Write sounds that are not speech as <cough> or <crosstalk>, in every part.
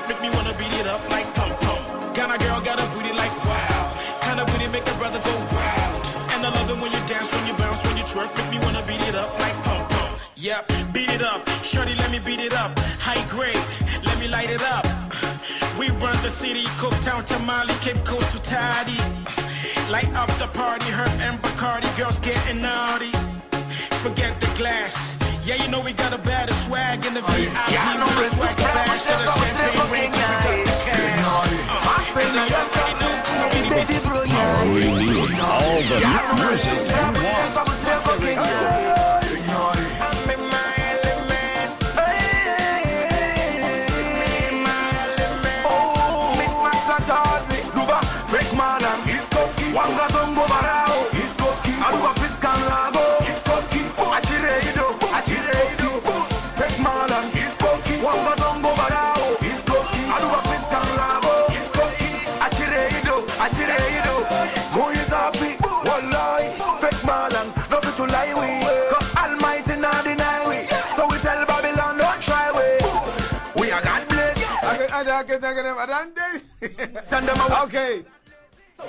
dance, when you bounce, when you twerk, make me wanna beat it up like pum pum. Ghana girl got a booty like wow, kind of booty make a brother go wild. And I love it when you dance, when you bounce, when you twerk, make me wanna beat it up like pum pum. Yep, beat it up, shorty, let me beat it up. High grade, let me light it up. We run the city, Cooktown, Tamale, Cape Coast to Toddy. Light up the party, Herb and Bacardi, girls getting naughty. Forget the glass. Yeah, you know we got a bad swag in the VIP. Yeah, no, with the it's swag all the music you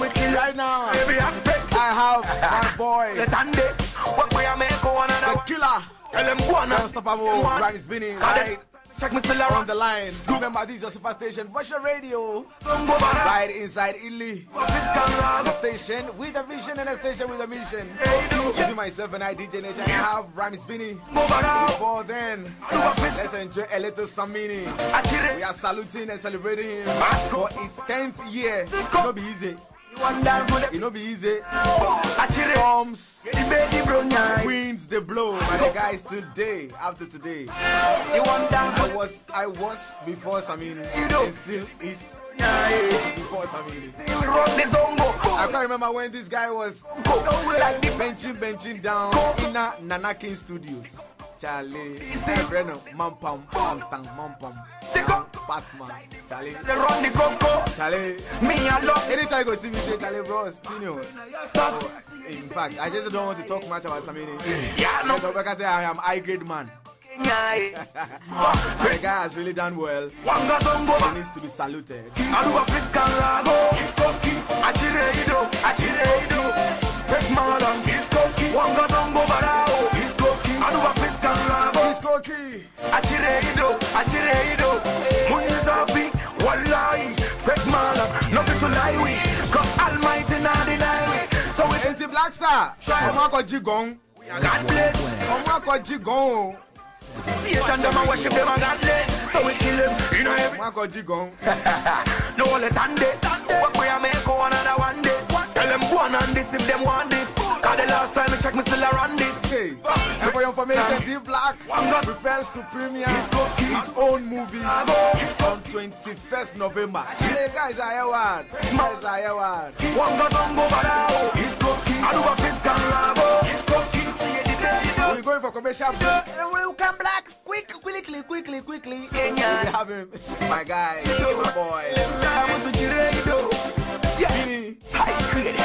kill right now. I have my boy, The killer. Unstoppable, Ryan Spinning, right Check me still on around. the line. Remember, this is a superstation, Busher Radio, Zongo bara. right inside Illy. Fiskan The station with a vision and a station with a mission. Hey, do. Myself and I, DJ Nature, I have Rhymes Beenie. Before then, let's enjoy a little Samini. We are saluting and celebrating him for his 10th year. It no be easy. One dance for It no be easy. Achire. Storms, The baby bro nyai. winds, they blow. But the guy is today, after today. You want dance I was, I was before Samini. You know. And still is before Samini. You run the zongo. I can't remember when this guy was Go like the benching, benching down in a Nanakin Studios. Charlie, Breno, Mampam, Pantang, Mampam, Batman, Charlie, They run the coco. Charlie. Me alone. Anytime you go see me, say Charlie, bro, senior. Stop. In fact, I just don't want to talk much about Samini. Yeah, no. So, like I say, I am high grade man. <laughs> The guy has really done well. He needs to be saluted. Aruba Fiskan lago. Achireido. Achireido. Freak Madam. Wanga zongo barao. Aruba Fiskan lago. He's cocky. Achireido, achireido Munizafi, wallahi Fake malam, nothing to lie with Cause almighty not deny we So we Enti Black Star. Ọmọ akọ Jigong. God bless Ọmọ akọ Jigong. Satan them and worship them and God bless So we kill them, you know every Ọmọ akọ Jigong. <laughs> No let Tande What we are make go another one day Tell them go on and this if them want this Cause the last time I check me still around this. And for your information, D Black prepares to premiere his own movie on 21st November. Hey guys, I hear word. Guys, I hear word. Wanga zongo barao Aruba fiskan lago We're going for commercial break. We'll come back quick, quickly, quickly, quickly. We have him, my guy, my boy, Billy.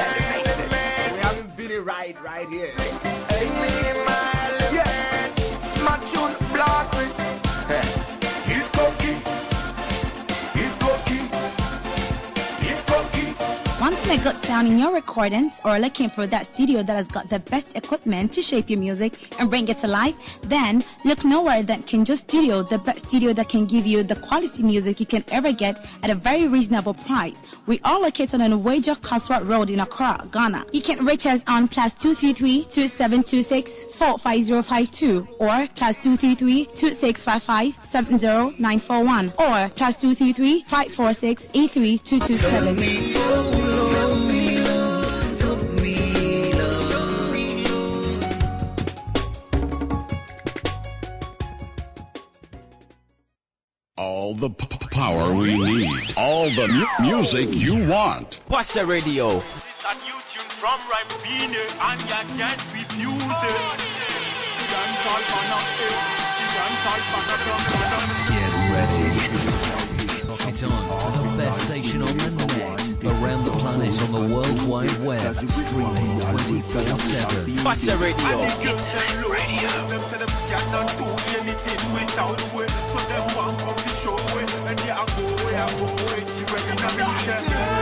We have him, Billy, right, right here. A good sound in your recordings or looking for that studio that has got the best equipment to shape your music and bring it to life? Then look nowhere than Kinjo Studio, the best studio that can give you the quality music you can ever get at a very reasonable price. We are located on Wager Kaswa Road in Accra, Ghana. You can reach us on plus 233-2726-45052 or plus 233-2655-70941 or plus 233-546-83227. The p- p- power we need. All the mu- music you want. What's a radio? It's on YouTube from Rambine and you can't refuse it. Dance all man up. Dance all man up. Get ready. Lock it on to the best station on the net, around the planet on the World Wide Web, streaming 24 7. What's a radio? Internet radio out, we'll wait, you ready, you.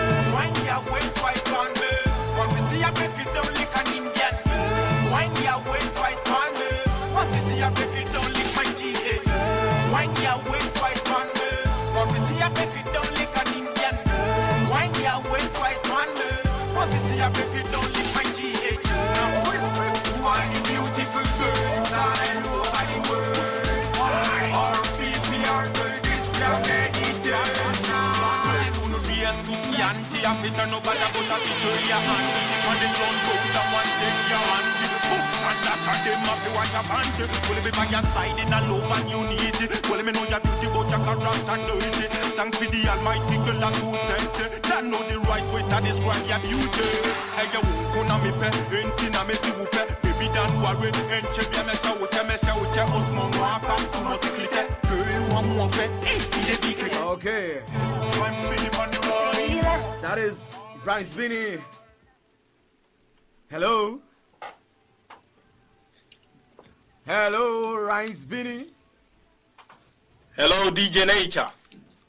Hand. On the ground, go someone take your hand. Boom, and that are them up, you want a band. Well, be by your side in a low and you need it. Well, me know your beauty, but your character dirty. Thanks for the almighty girl that who sent it. That know the right way to describe your beauty. Hey, you won't go na me pe, enti na me si wu. Baby, don't worry, enche bien me sa ute, me sa ute. Osmon waka, tu mo si klite. Girl, one more fe, il est big. Okay, I'm spinning on the road. that is Rhymes Beenie. Hello. Hello, Rhymes Beenie. Hello, DJ Nature.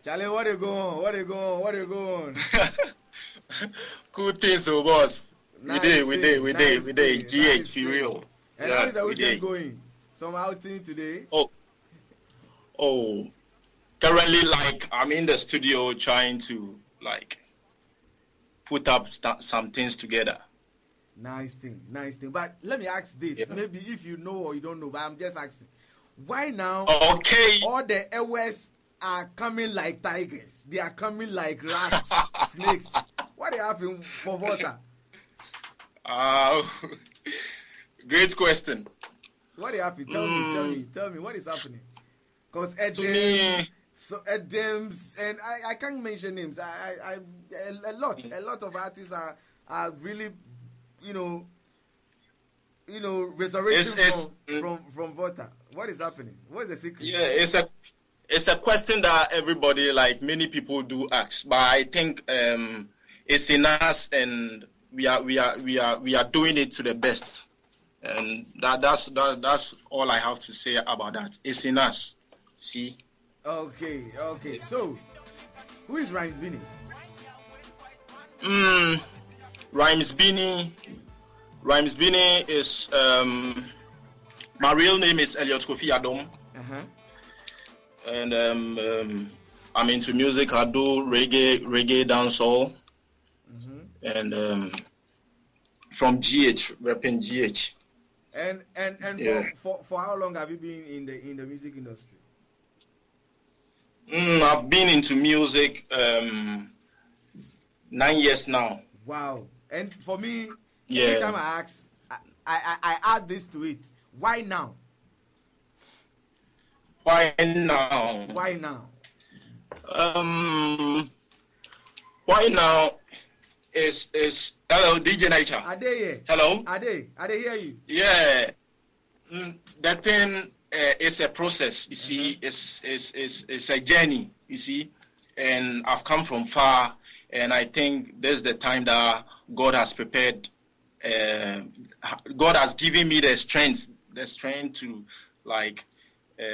Charlie, what are you going? What are you going? What are you going? <laughs> cool things, oh boss. Nice we did, we did, we did, we did. thing, GH, nice be real. And Yeah, how is the we weekend going? Some outing today? Oh, oh. Currently, like I'm in the studio trying to like put up st- some things together. Nice thing, nice thing. But let me ask this. Yeah. Maybe if you know or you don't know, but I'm just asking. Why now Okay. all the airways are coming like tigers? They are coming like rats, <laughs> snakes. What happened for water? Uh, <laughs> great question. What happened? Tell me, tell me, tell me what is happening. Cause To Edem, so Edems, and I, I can't mention names. I, I, I a, a lot, a lot of artists are are really, you know, you know, resurrecting It's- it's- from, from from Volta. What is happening? What is the secret? yeah, it's a it's a question that everybody, like many people, do ask. But I think um, it's in us, and we are we are we are we are doing it to the best. And that that's that, that's all I have to say about that. It's in us. See. Okay, okay. So, who is Rhymes Beenie? Mm, Rhymes Beenie. Rhymes Beenie is um, my real name is Elliot Kofi Adom, Uh huh. and um, um, I'm into music. I do reggae, reggae dancehall, and um, from GH, repping GH. And and and Yeah. for, for for how long have you been in the in the music industry? Mm, I've been into music um, nine years now. Wow. And for me, Yeah. anytime I ask, I, I I add this to it. Why now? Why now? Why now? Um, why now? Is is hello DJ Nature? Are they here? Hello. Are they? Are they hear you? Yeah, mm, that thing uh, is a process. You see, it's, it's it's it's a journey. You see, and I've come from far, and I think this is the time that God has prepared. Uh, God has given me the strength, the strength to like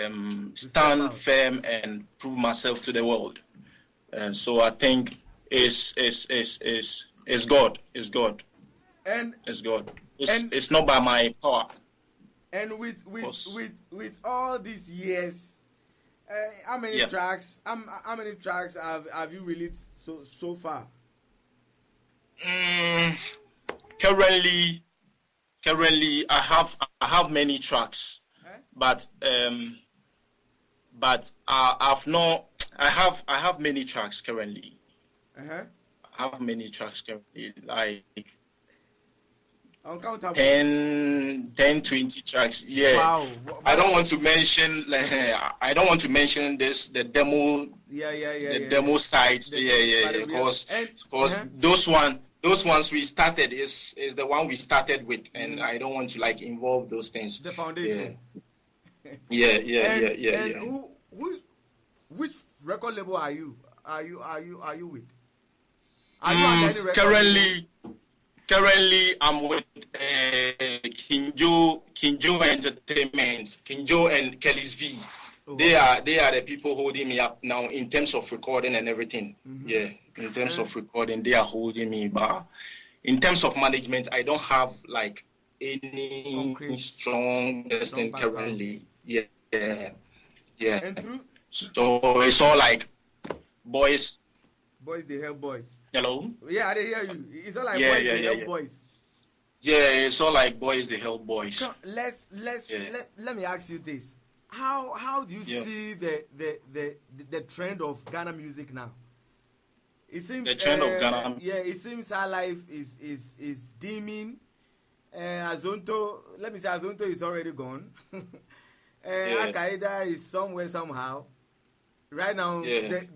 um, stand firm and prove myself to the world. And so I think it's it's it's it's, it's God. It's God. And It's God. It's, And- it's not by my power. and with with with with all these years, uh, how many Yeah. tracks? Um, how many tracks have have you released so so far? Mm, currently, currently, I have I have many tracks, Eh? but um, but I, I've not. I have I have many tracks currently. Uh huh. I have many tracks currently, like Uncountable. 10, 10 20 tracks. Yeah. Wow. I don't want to mention. Like, <laughs> I don't want to mention this. The demo Yeah, yeah, yeah. the yeah, demo yeah. sites. The Yeah, yeah, yeah. Because and- because uh-huh. those one those ones we started is is the one we started with, and I don't want to like involve those things. The foundation. Yeah, yeah, and, yeah, yeah, and yeah. who who which record label are you? Are you are you are you with? Are you Mm, record label? Currently, I'm with uh, Kinjo Kinjo Entertainment, Kinjo and Kelly's V. Oh, They are they are the people holding me up now in terms of recording and everything. Mm-hmm. Yeah, in terms of recording, they are holding me. But in terms of management, I don't have like any Concrete. strong background. currently. Yeah, yeah, yeah. So it's all like boys. Boys they help boys. Hello. Yeah, I didn't hear you. It's all like Yeah, boys yeah, they yeah, help yeah. boys. Yeah, it's all like boys. They help boys. Come, let's let's Yeah. let, let me ask you this. How how do you Yeah. see the, the the the trend of Ghana music now? It seems The trend of uh, Ghana. Yeah, it seems our life is is is dimming. Uh, Azonto, let me say Azonto is already gone. <laughs> uh, Al Qaeda is somewhere somehow. Right now, Yeah. the,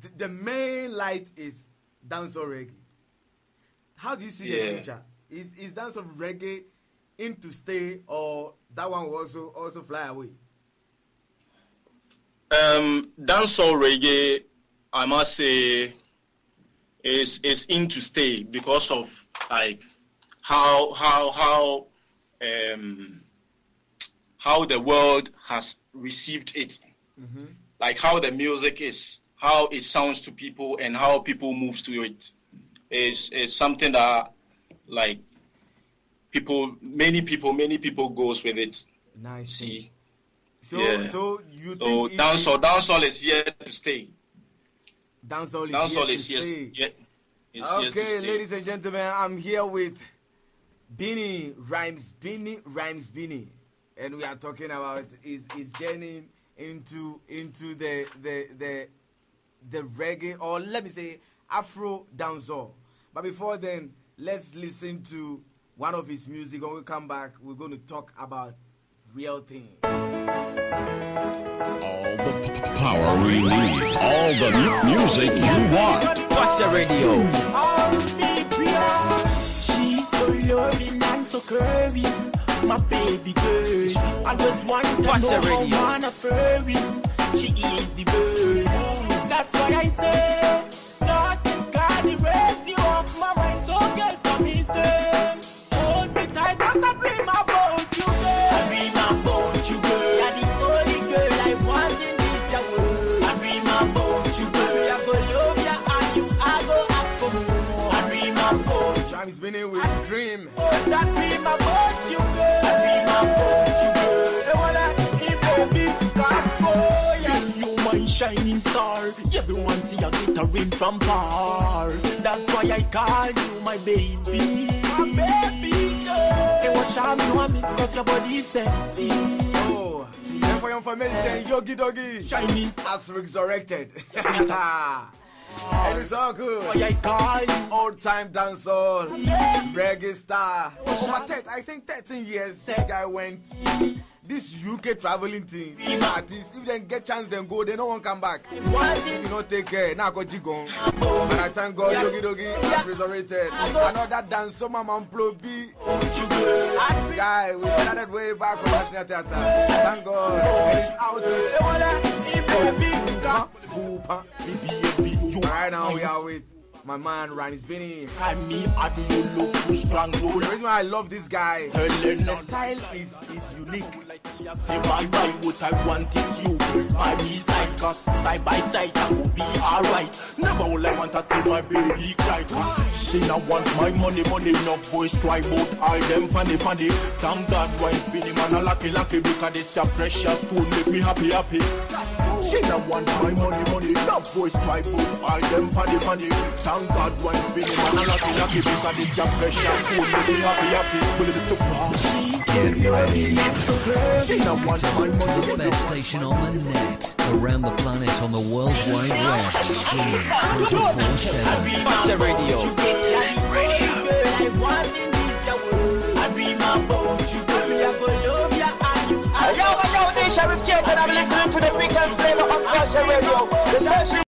the the main light is dancehall reggae. How do you see the future? Is is dancehall reggae in to stay, or that one will also also fly away? Um, dancehall reggae, I must say, is is in to stay because of like how how how um how the world has received it, like how the music is, how it sounds to people, and how people move to it is is something that like people many people many people goes with it. Nice. See, So Yeah. so you so think dancehall dancehall is here to stay. dancehall is Dancehall here is to here. stay? Yeah, is here to Okay, ladies and gentlemen, I'm here with Beenie Rhymes, Beenie Rhymes Beenie, and we are talking about his his journey into into the the the the reggae or let me say Afro dancehall. But before then, let's listen to one of his music. When we come back, we're going to talk about real thing. All the p- p- power we need. All the mu- music you want. What's the radio? She's so loving and so curvy, my baby girl. I just want to What's know the radio? how man a furry. She is the bird. That's why I say, nothing can erase you off my mind. So girl, for me say, hold me tight 'cause I dream about you, girl. I dream about you, girl. You're the only girl I want in this world. I dream about you, girl. I go love you and you, I go ask for more. I dream about you. Rhymes Beenie with Dream. I dream about shining star. Everyone see a ring from far. That's why I call you my baby. My baby girl. It was sham you and me 'cause your body is sexy. Oh, and for your information, Yogi Doggy Shining has resurrected. <laughs> and it's all good. Old time dancehall, reggae star. Over 13, I think 13 years this guy went. This UK traveling thing, these artists, if they get chance, then go, they no one come back. If you not take care, now go jigong. And I thank God, Yogi Doggy has resurrected. Another dancer, Mama Plo B. Guy, we started way back from National Theatre. Thank God, and it's out Right now, we are with my man, Ryan Benny. And me, I do you look too strong, roll The reason why I love this guy, the style is, is unique. Say bye bye, what I want is you. My I got side by side, I will be alright. Never will I want to see my baby cry. She not want my money, money, no voice try both all them funny, funny. Thank God why Billy man a lucky, lucky because this your precious food make me happy, happy. She not want my money, money, no boys try both all them funny, funny. Thank God why Billy man a lucky, lucky because this your precious food make me happy, happy. Will it be so Get ready. She not want my To money, the best station on the net, around the planet on the World Wide Web, streaming 24 7. What's the radio? Yo, yo, this Sheriff J, and I'm listening to the big and flavor of Russia Radio. The station